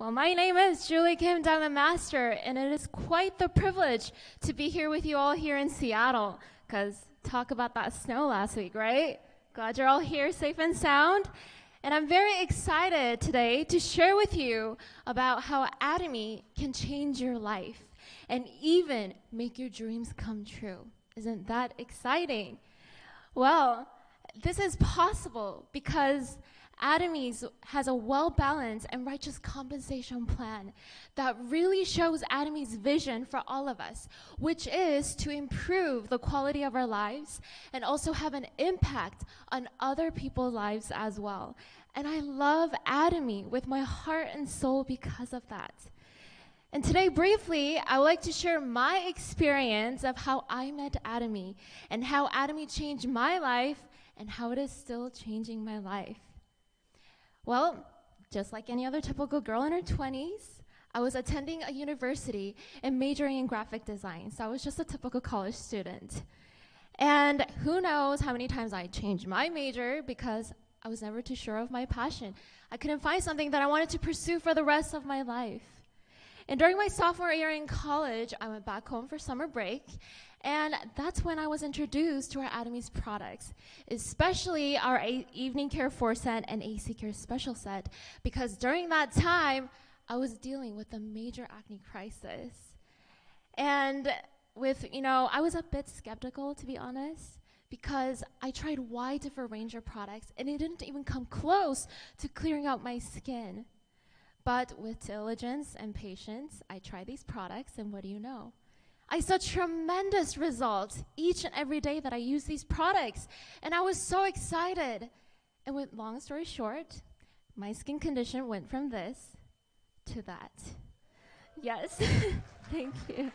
Well, my name is Julie Kim Diamond Master, and it is quite the privilege to be here with you all here in Seattle. Because talk about that snow last week, right? Glad you're all here safe and sound. And I'm very excited today to share with you about how Atomy can change your life and even make your dreams come true. Isn't that exciting? Well, this is possible because Atomy's has a well balanced and righteous compensation plan that really shows Atomy's vision for all of us, which is to improve the quality of our lives and also have an impact on other people's lives as well. And I love Atomy with my heart and soul because of that. And today, briefly, I would like to share my experience of how I met Atomy and how Atomy changed my life and how it is still changing my life. Well, just like any other typical girl in her 20s, I was attending a university and majoring in graphic design. So I was just a typical college student. And who knows how many times I changed my major because I was never too sure of my passion. I couldn't find something that I wanted to pursue for the rest of my life. And during my sophomore year in college, I went back home for summer break and that's when I was introduced to our Atomy's products, especially our A- Evening Care 4 set and AC Care Special set, because during that time, I was dealing with a major acne crisis. And with, you know, I was a bit skeptical, to be honest, because I tried wide different range of products, and it didn't even come close to clearing out my skin. But with diligence and patience, I tried these products, and what do you know? I saw tremendous results each and every day that I used these products. And I was so excited. And with long story short, my skin condition went from this to that. Yes, thank you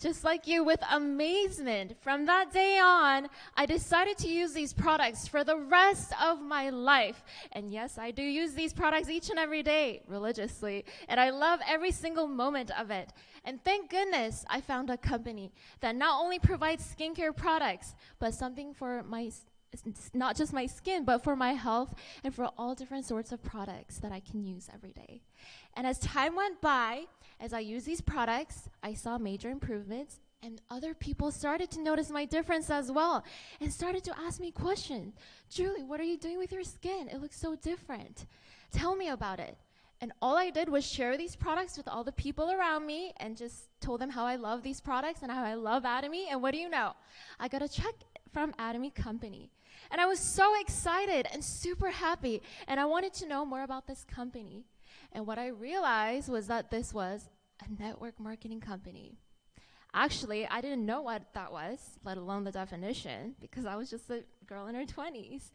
just like you, with amazement. From that day on, I decided to use these products for the rest of my life. And yes, I do use these products each and every day religiously. And I love every single moment of it. And thank goodness I found a company that not only provides skincare products, but something for my not just my skin, but for my health and for all different sorts of products that I can use every day. And as time went by, as I used these products, I saw major improvements and other people started to notice my difference as well and started to ask me questions. Julie, what are you doing with your skin? It looks so different. Tell me about it. And all I did was share these products with all the people around me and just told them how I love these products and how I love Atomy. And what do you know? I got a check from Atomy Company. And I was so excited and super happy. And I wanted to know more about this company. And what I realized was that this was a network marketing company. Actually, I didn't know what that was, let alone the definition, because I was just a girl in her 20s.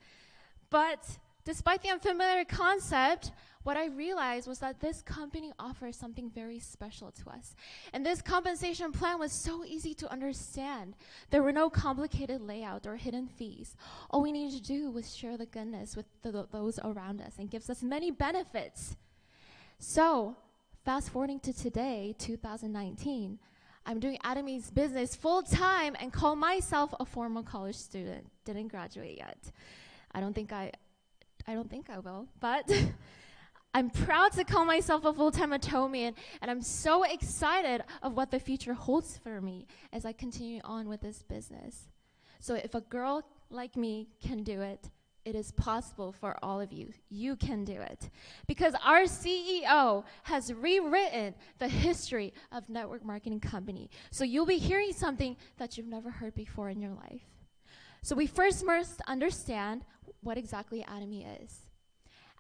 But despite the unfamiliar concept, what I realized was that this company offers something very special to us. And this compensation plan was so easy to understand. There were no complicated layout or hidden fees. All we needed to do was share the goodness with the, those around us and gives us many benefits. So, fast forwarding to today, 2019, I'm doing Atomy's business full time and call myself a former college student. Didn't graduate yet. I don't think I I don't think I will, but I'm proud to call myself a full-time Atomian, and I'm so excited of what the future holds for me as I continue on with this business. So if a girl like me can do it, it is possible for all of you. You can do it. Because our CEO has rewritten the history of network marketing company. So you'll be hearing something that you've never heard before in your life. So we first must understand what exactly Atomy is.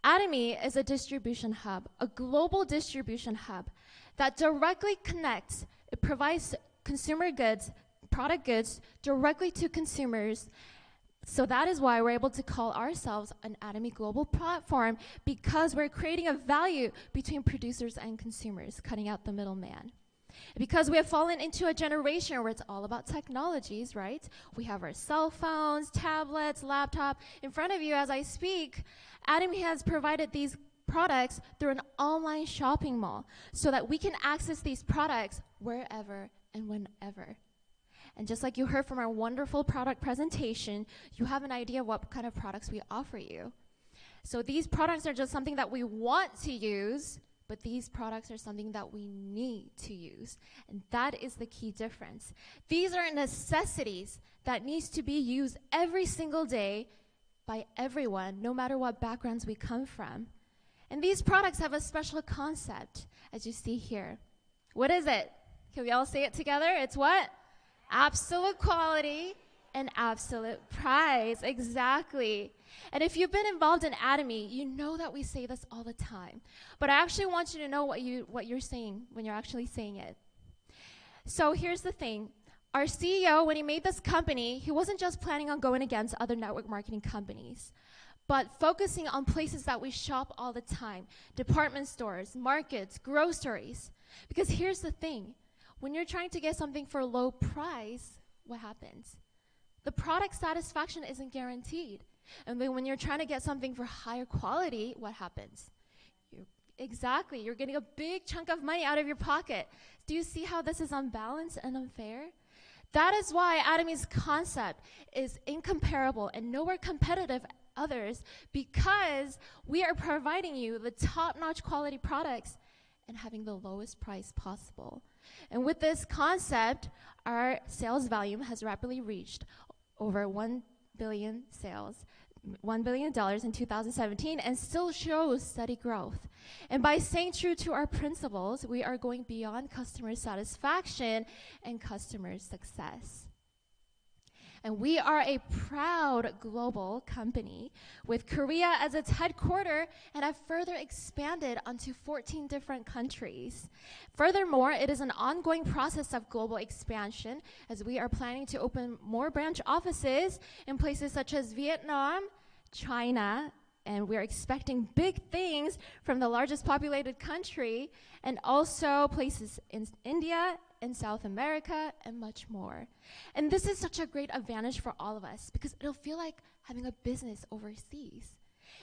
Atomy is a distribution hub, a global distribution hub that directly connects, it provides consumer goods, product goods directly to consumers so that is why we're able to call ourselves an Atomy Global platform because we're creating a value between producers and consumers, cutting out the middleman. Because we have fallen into a generation where it's all about technologies, right? We have our cell phones, tablets, laptop in front of you as I speak. Atomy has provided these products through an online shopping mall so that we can access these products wherever and whenever. And just like you heard from our wonderful product presentation, you have an idea what kind of products we offer you. So these products are just something that we want to use, but these products are something that we need to use. And that is the key difference. These are necessities that needs to be used every single day by everyone, no matter what backgrounds we come from. And these products have a special concept, as you see here. What is it? Can we all say it together? It's what? Absolute quality and absolute price. Exactly. And if you've been involved in Atomy, you know that we say this all the time. But I actually want you to know what you what you're saying when you're actually saying it. So here's the thing. Our CEO, when he made this company, he wasn't just planning on going against other network marketing companies, but focusing on places that we shop all the time department stores, markets, groceries. Because here's the thing when you're trying to get something for a low price, what happens? The product satisfaction isn't guaranteed. And when you're trying to get something for higher quality, what happens? You're, exactly, you're getting a big chunk of money out of your pocket. Do you see how this is unbalanced and unfair? That is why Atomy's concept is incomparable and nowhere competitive others because we are providing you the top-notch quality products and having the lowest price possible. And with this concept, our sales volume has rapidly reached over 1 billion sales, $1 billion in 2017, and still shows steady growth. And by staying true to our principles, we are going beyond customer satisfaction and customer success. And we are a proud global company with Korea as its headquarter and have further expanded onto 14 different countries. Furthermore, it is an ongoing process of global expansion as we are planning to open more branch offices in places such as Vietnam, China, and we're expecting big things from the largest populated country and also places in India in South America, and much more. And this is such a great advantage for all of us because it'll feel like having a business overseas.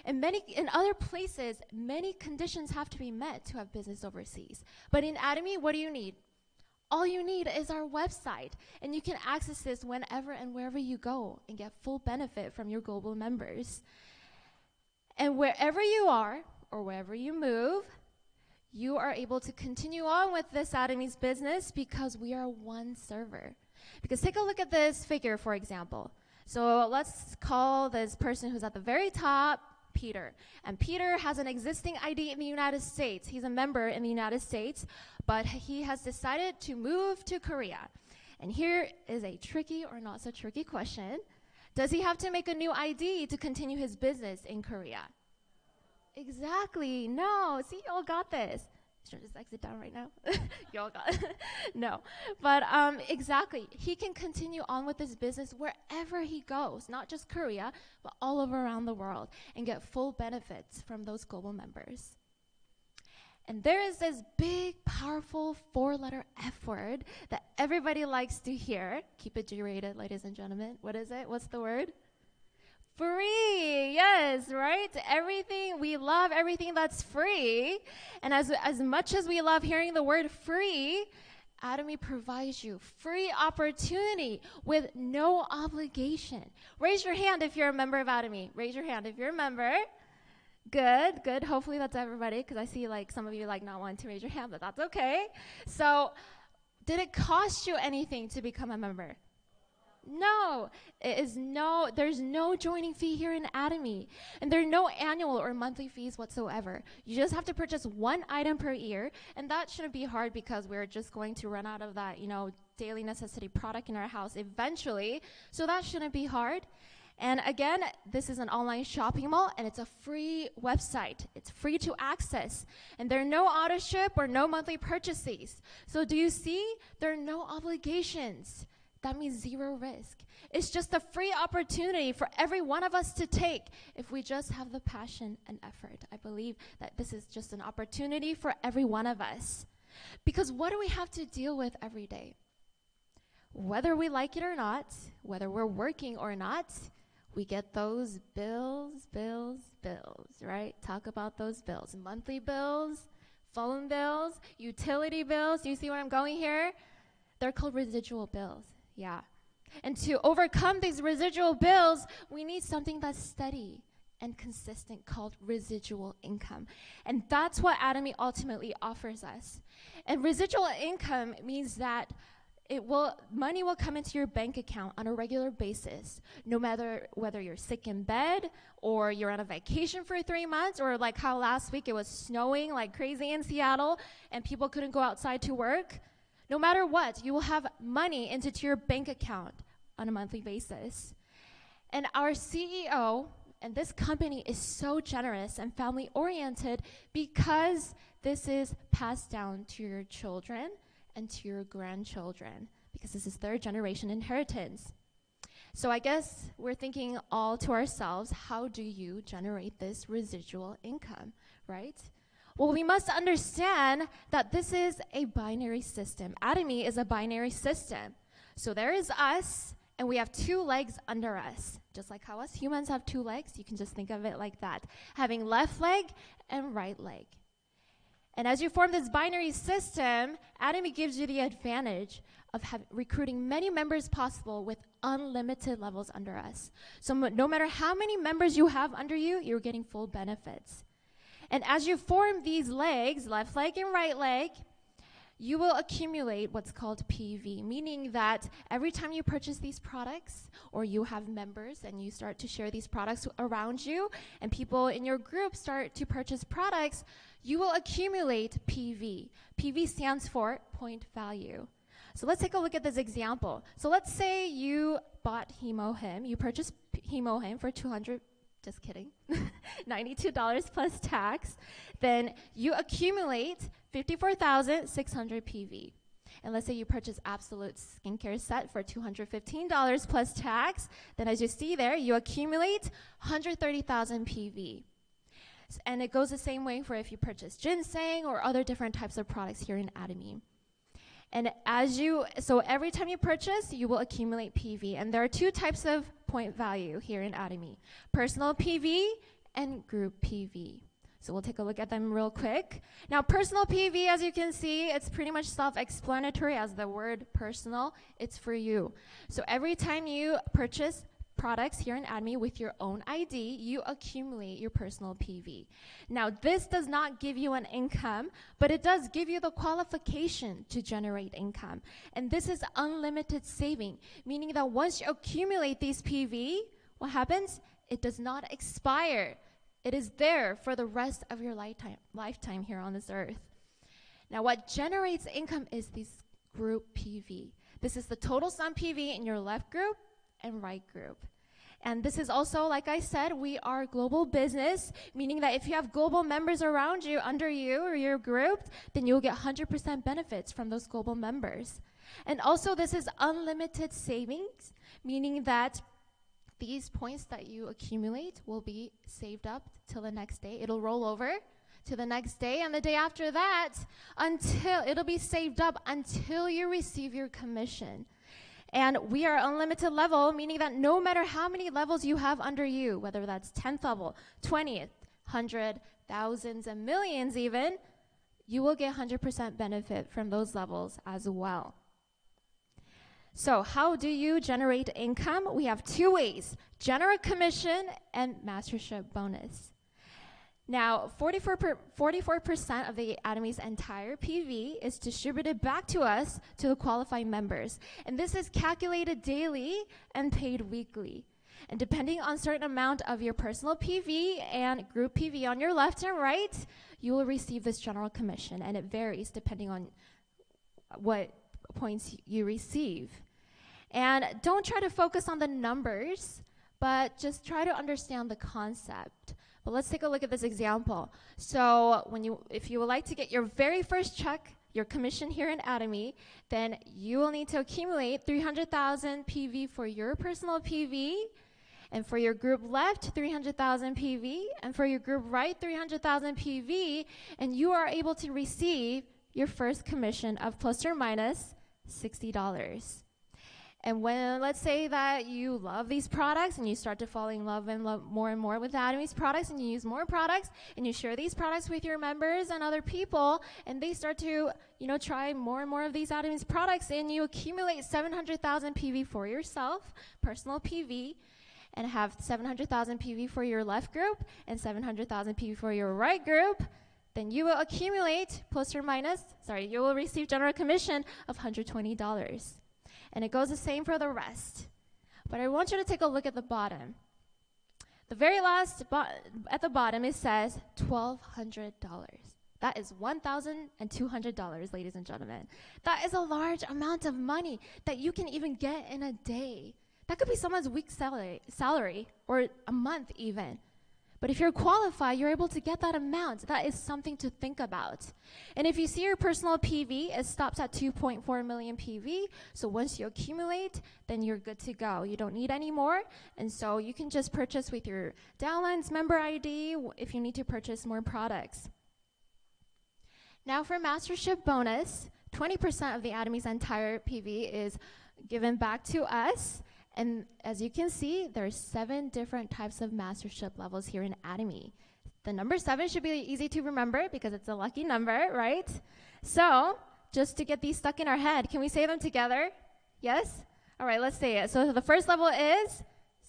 In many in other places, many conditions have to be met to have business overseas. But in Atomy, what do you need? All you need is our website, and you can access this whenever and wherever you go and get full benefit from your global members. And wherever you are or wherever you move, you are able to continue on with this Atomy's business because we are one server. Because take a look at this figure, for example. So let's call this person who's at the very top Peter. And Peter has an existing ID in the United States. He's a member in the United States, but he has decided to move to Korea. And here is a tricky or not so tricky question. Does he have to make a new ID to continue his business in Korea? Exactly. No. See, y'all got this. Should I just exit down right now? y'all got no. But um, exactly. He can continue on with his business wherever he goes, not just Korea, but all over around the world, and get full benefits from those global members. And there is this big, powerful four letter F word that everybody likes to hear. Keep it G rated, ladies and gentlemen. What is it? What's the word? Free, yes, right? Everything, we love everything that's free. And as, as much as we love hearing the word free, Atomy provides you free opportunity with no obligation. Raise your hand if you're a member of Atomy. Raise your hand if you're a member. Good, good. Hopefully that's everybody because I see like some of you like not wanting to raise your hand, but that's okay. So, did it cost you anything to become a member? No, it is no, there's no joining fee here in Atomy. And there are no annual or monthly fees whatsoever. You just have to purchase one item per year. And that shouldn't be hard because we're just going to run out of that, you know, daily necessity product in our house eventually. So that shouldn't be hard. And again, this is an online shopping mall and it's a free website. It's free to access. And there are no auto ship or no monthly purchases. So do you see? There are no obligations. That means zero risk. It's just a free opportunity for every one of us to take if we just have the passion and effort. I believe that this is just an opportunity for every one of us. Because what do we have to deal with every day? Whether we like it or not, whether we're working or not, we get those bills, bills, bills, right? Talk about those bills. Monthly bills, phone bills, utility bills. Do you see where I'm going here? They're called residual bills. Yeah. And to overcome these residual bills, we need something that's steady and consistent called residual income. And that's what Atomy ultimately offers us. And residual income means that it will money will come into your bank account on a regular basis no matter whether you're sick in bed or you're on a vacation for 3 months or like how last week it was snowing like crazy in Seattle and people couldn't go outside to work no matter what you will have money into your bank account on a monthly basis and our CEO and this company is so generous and family oriented because this is passed down to your children and to your grandchildren because this is third generation inheritance. So I guess we're thinking all to ourselves, how do you generate this residual income, right? Well, we must understand that this is a binary system. Atomy is a binary system. So there is us, and we have two legs under us. Just like how us humans have two legs, you can just think of it like that having left leg and right leg. And as you form this binary system, Atomy gives you the advantage of have, recruiting many members possible with unlimited levels under us. So no matter how many members you have under you, you're getting full benefits. And as you form these legs, left leg and right leg, you will accumulate what's called PV, meaning that every time you purchase these products or you have members and you start to share these products around you and people in your group start to purchase products, you will accumulate PV. PV stands for point value. So let's take a look at this example. So let's say you bought HemoHim, you purchased HemoHim for 200 just kidding, $92 plus tax, then you accumulate 54,600 PV. And let's say you purchase Absolute skincare set for $215 plus tax, then as you see there, you accumulate 130,000 PV. And it goes the same way for if you purchase ginseng or other different types of products here in Atomy. And as you, so every time you purchase, you will accumulate PV. And there are two types of point value here in Atomy personal PV and group PV. So we'll take a look at them real quick. Now, personal PV, as you can see, it's pretty much self explanatory as the word personal. It's for you. So every time you purchase products here in Atomy with your own ID, you accumulate your personal PV. Now, this does not give you an income, but it does give you the qualification to generate income. And this is unlimited saving, meaning that once you accumulate these PV, what happens? It does not expire. It is there for the rest of your lifetime, lifetime here on this earth. Now, what generates income is this group PV. This is the total sum PV in your left group and right group. And this is also, like I said, we are global business, meaning that if you have global members around you, under you, or you're grouped, then you'll get 100% benefits from those global members. And also, this is unlimited savings, meaning that these points that you accumulate will be saved up till the next day. It'll roll over to the next day and the day after that until it'll be saved up until you receive your commission. And we are unlimited level, meaning that no matter how many levels you have under you, whether that's 10th level, 20th, 100, thousands, and millions even, you will get 100% benefit from those levels as well. So, how do you generate income? We have two ways generate commission and mastership bonus. Now, 44 per, 44% of the Atomy's entire PV is distributed back to us, to the qualified members. And this is calculated daily and paid weekly. And depending on certain amount of your personal PV and group PV on your left and right, you will receive this general commission. And it varies depending on what points you receive. And don't try to focus on the numbers, but just try to understand the concept. But let's take a look at this example. So when you, if you would like to get your very first check, your commission here in Atomy, then you will need to accumulate 300,000 PV for your personal PV, and for your group left, 300,000 PV, and for your group right, 300,000 PV, and you are able to receive your first commission of plus or minus $60. And when, let's say that you love these products and you start to fall in love and love more and more with Atomy's products and you use more products and you share these products with your members and other people and they start to, you know, try more and more of these Atomy's products and you accumulate 700,000 PV for yourself, personal PV. and have 700,000 PV for your left group and 700,000 PV for your right group, then you will accumulate plus or minus, sorry, you will receive general commission of $120. And it goes the same for the rest. But I want you to take a look at the bottom. The very last, bo- at the bottom, it says $1,200. That is $1,200, ladies and gentlemen. That is a large amount of money that you can even get in a day. That could be someone's week salary, salary or a month even. But if you're qualified, you're able to get that amount. That is something to think about. And if you see your personal PV, it stops at 2.4 million PV. So once you accumulate, then you're good to go. You don't need any more. And so you can just purchase with your downlines member ID if you need to purchase more products. Now for mastership bonus, 20% of the Atomy's entire PV is given back to us. And as you can see, there are seven different types of mastership levels here in Atomy. The number seven should be easy to remember because it's a lucky number, right? So, just to get these stuck in our head, can we say them together? Yes? All right, let's say it. So, the first level is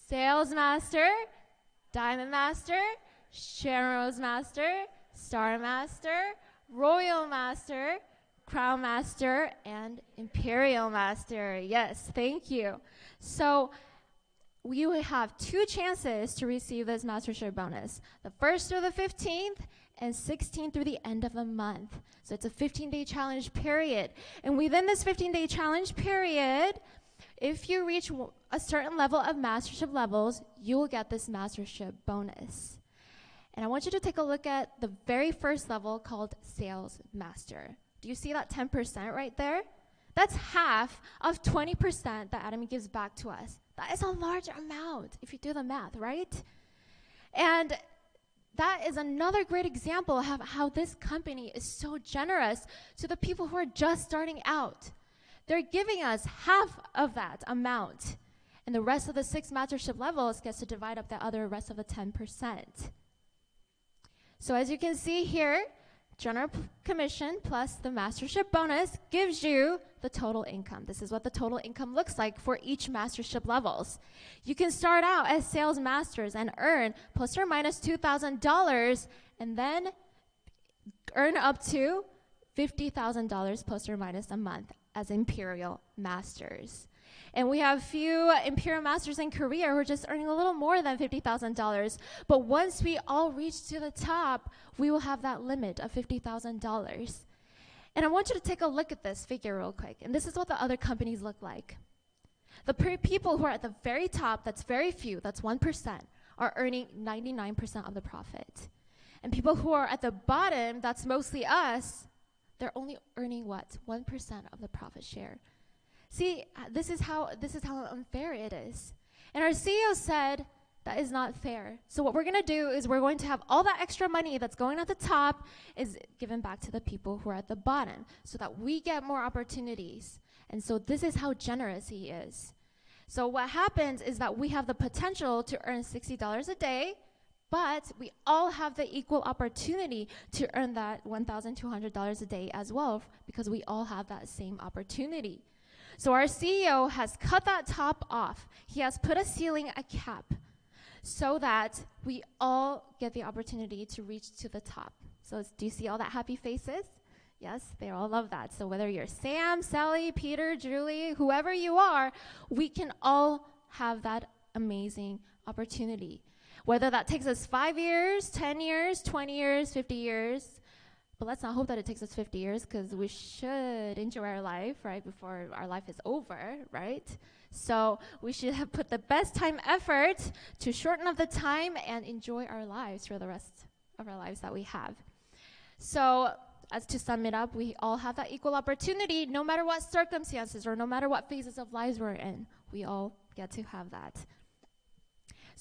Sales Master, Diamond Master, Sharon Rose Master, Star Master, Royal Master, Crown Master, and Imperial Master. Yes, thank you. So you have two chances to receive this mastership bonus. The first through the 15th and 16th through the end of the month. So it's a 15-day challenge period. And within this 15-day challenge period, if you reach a certain level of mastership levels, you will get this mastership bonus. And I want you to take a look at the very first level called Sales Master. Do you see that 10% right there? That's half of 20% that Atomy gives back to us. That is a large amount if you do the math, right? And that is another great example of how this company is so generous to the people who are just starting out. They're giving us half of that amount. And the rest of the six mastership levels gets to divide up the other rest of the 10%. So as you can see here, general commission plus the mastership bonus gives you the total income. This is what the total income looks like for each mastership levels. You can start out as sales masters and earn plus or minus $2,000 and then earn up to $50,000 plus or minus a month as imperial masters. And we have a few Imperial Masters in Korea who are just earning a little more than $50,000. But once we all reach to the top, we will have that limit of $50,000. And I want you to take a look at this figure real quick. And this is what the other companies look like. The people who are at the very top, that's very few, that's 1%, are earning 99% of the profit. And people who are at the bottom, that's mostly us, they're only earning what? 1% of the profit share. See, uh, this is how this is how unfair it is. And our CEO said that is not fair. So what we're going to do is we're going to have all that extra money that's going at the top is given back to the people who are at the bottom so that we get more opportunities. And so this is how generous he is. So what happens is that we have the potential to earn $60 a day, but we all have the equal opportunity to earn that $1,200 a day as well because we all have that same opportunity. So our CEO has cut that top off. He has put a ceiling, a cap, so that we all get the opportunity to reach to the top. So do you see all that happy faces? Yes, they all love that. So whether you're Sam, Sally, Peter, Julie, whoever you are, we can all have that amazing opportunity. Whether that takes us five years, 10 years, 20 years, 50 years, but let's not hope that it takes us 50 years because we should enjoy our life, right, before our life is over, right? So we should have put the best time effort to shorten up the time and enjoy our lives for the rest of our lives that we have. So as to sum it up, we all have that equal opportunity no matter what circumstances or no matter what phases of lives we're in. We all get to have that.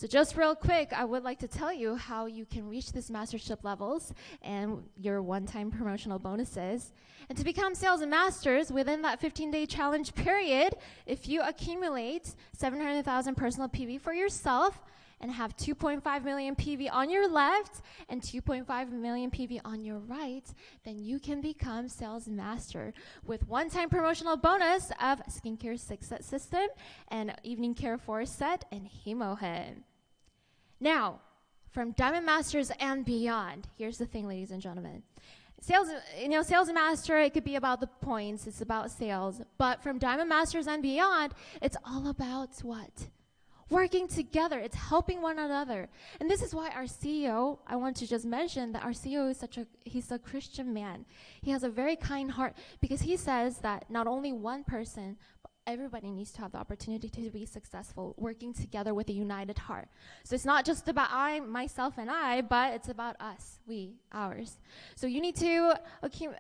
So just real quick, I would like to tell you how you can reach this mastership levels and your one-time promotional bonuses. And to become sales masters within that 15-day challenge period, if you accumulate 700,000 personal PV for yourself and have 2.5 million PV on your left and 2.5 million PV on your right, then you can become sales master with one-time promotional bonus of skincare six set system and evening care four set and HemoHim. Now, from Diamond Masters and beyond, here's the thing, ladies and gentlemen. Sales you know sales master it could be about the points it's about sales. But from diamond masters and beyond it's all about what? Working together it's helping one another. And this is why our ceo i want to just mention that our ceo is such a he's a christian man. He has a very kind heart because he says that not only one person everybody needs to have the opportunity to be successful, working together with a united heart. So it's not just about I, myself, and I, but it's about us, we, ours. So you need to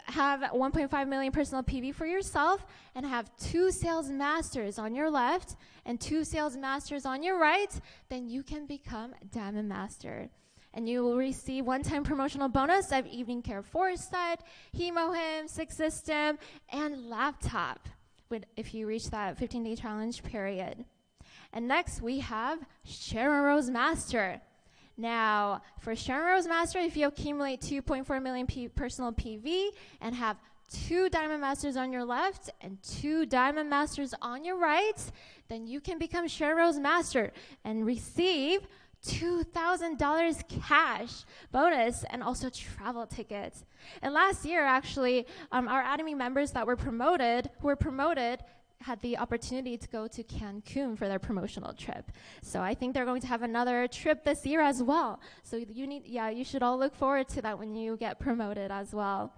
have 1.5 million personal PV for yourself and have two sales masters on your left and two sales masters on your right. Then you can become Diamond Master and you will receive one-time promotional bonus of evening care foresight, HemoHim, six system, and laptop if you reach that 15 day challenge period. And next we have Sharon Rose Master. Now, for Sharon Rose Master, if you accumulate 2.4 million P- personal PV and have two Diamond Masters on your left and two Diamond Masters on your right, then you can become Sharon Rose Master and receive $2,000 cash bonus and also travel tickets. And last year, actually, um, our Academy members that were promoted, who were promoted, had the opportunity to go to Cancun for their promotional trip. So I think they're going to have another trip this year as well. So you need, yeah, you should all look forward to that when you get promoted as well.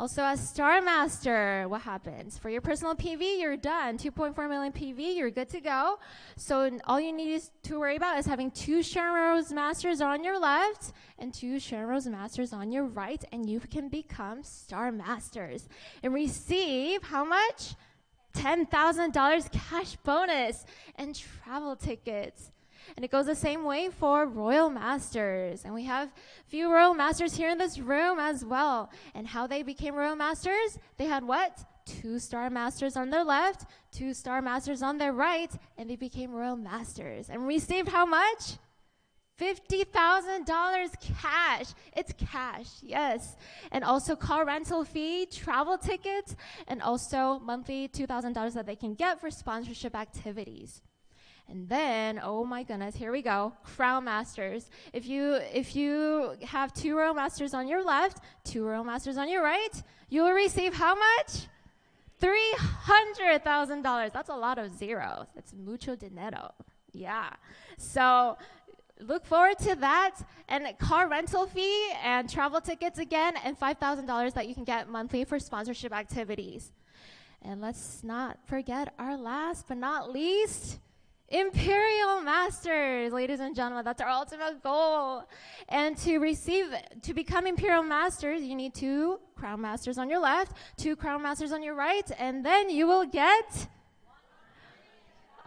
Also, as Star Master, what happens? For your personal PV, you're done. 2.4 million PV, you're good to go. So all you need is to worry about is having two Sharon Rose Masters on your left and two Sharon Rose Masters on your right, and you can become Star Masters and receive how much? $10,000 cash bonus and travel tickets. And it goes the same way for Royal Masters. And we have few Royal Masters here in this room as well. And how they became Royal Masters? They had what? Two Star Masters on their left, two Star Masters on their right, and they became Royal Masters. And received how much? $50,000 cash. It's cash, yes. And also car rental fee, travel tickets, and also monthly $2,000 that they can get for sponsorship activities. And then, oh my goodness, here we go. Crown Masters. If you if you have two Royal Masters on your left, two Royal Masters on your right, you will receive how much? Three hundred thousand dollars. That's a lot of zeros. That's mucho dinero. Yeah. So look forward to that and car rental fee and travel tickets again and $5,000 that you can get monthly for sponsorship activities. And let's not forget our last but not least, Imperial Masters, ladies and gentlemen, that's our ultimate goal. And to receive, to become Imperial Masters, you need two Crown Masters on your left, two Crown Masters on your right, and then you will get.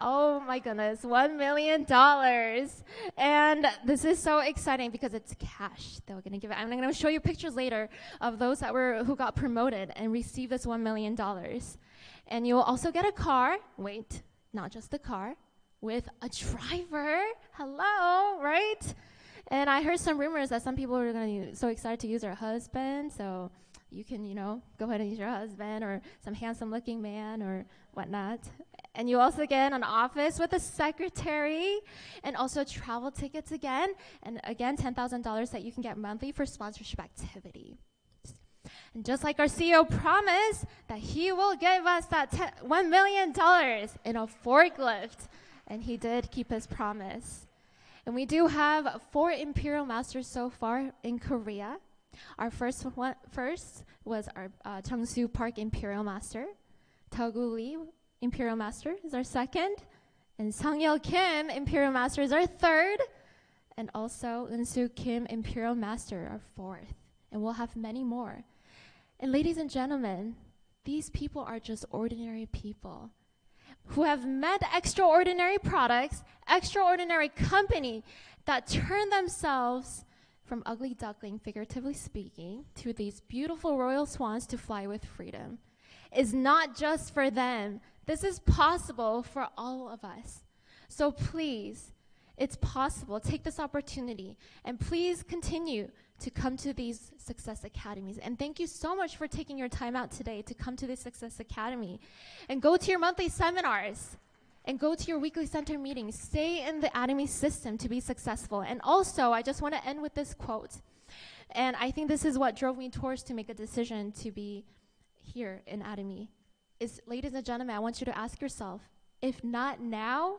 Oh my goodness, $1 million. And this is so exciting because it's cash they're going to give it. I'm going to show you pictures later of those that were, who got promoted and received this $1 million. And you will also get a car. Wait, not just the car with a driver. Hello, right? And I heard some rumors that some people were going to be so excited to use their husband. So you can, you know, go ahead and use your husband or some handsome looking man or whatnot. And you also get an office with a secretary and also travel tickets again. And again, $10,000 that you can get monthly for sponsorship activity. And just like our CEO promised that he will give us that $1 million in a forklift and he did keep his promise. And we do have four Imperial Masters so far in Korea. Our first one first was our uh, Chungsu Park Imperial Master. Taegu Lee Imperial Master is our second. And Sangyeo Kim Imperial Master is our third. And also Eunsu Kim Imperial Master, our fourth. And we'll have many more. And ladies and gentlemen, these people are just ordinary people who have met extraordinary products, extraordinary company that turn themselves from ugly duckling, figuratively speaking, to these beautiful royal swans to fly with freedom is not just for them. This is possible for all of us. So please, It's possible. Take this opportunity and please continue to come to these success academies. And thank you so much for taking your time out today to come to the Success Academy and go to your monthly seminars and go to your weekly center meetings. Stay in the Atomy system to be successful. And also, I just want to end with this quote. And I think this is what drove me towards to make a decision to be here in Academy. Is ladies and gentlemen, I want you to ask yourself, if not now,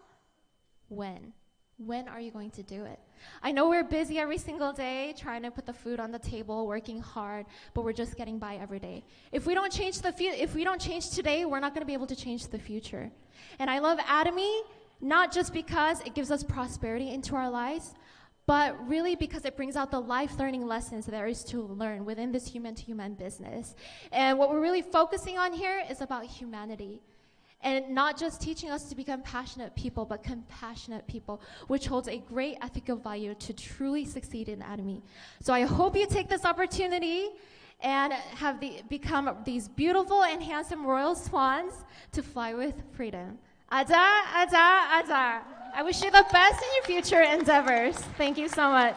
when? When are you going to do it? I know we're busy every single day trying to put the food on the table, working hard, but we're just getting by every day. If we don't change the fu- if we don't change today, we're not going to be able to change the future. And I love Atomy not just because it gives us prosperity into our lives, but really because it brings out the life learning lessons there is to learn within this human to human business. And what we're really focusing on here is about humanity and not just teaching us to become passionate people, but compassionate people, which holds a great ethical value to truly succeed in Atomy. So I hope you take this opportunity and have the, become these beautiful and handsome royal swans to fly with freedom. Ada, ada, ada. I wish you the best in your future endeavors. Thank you so much.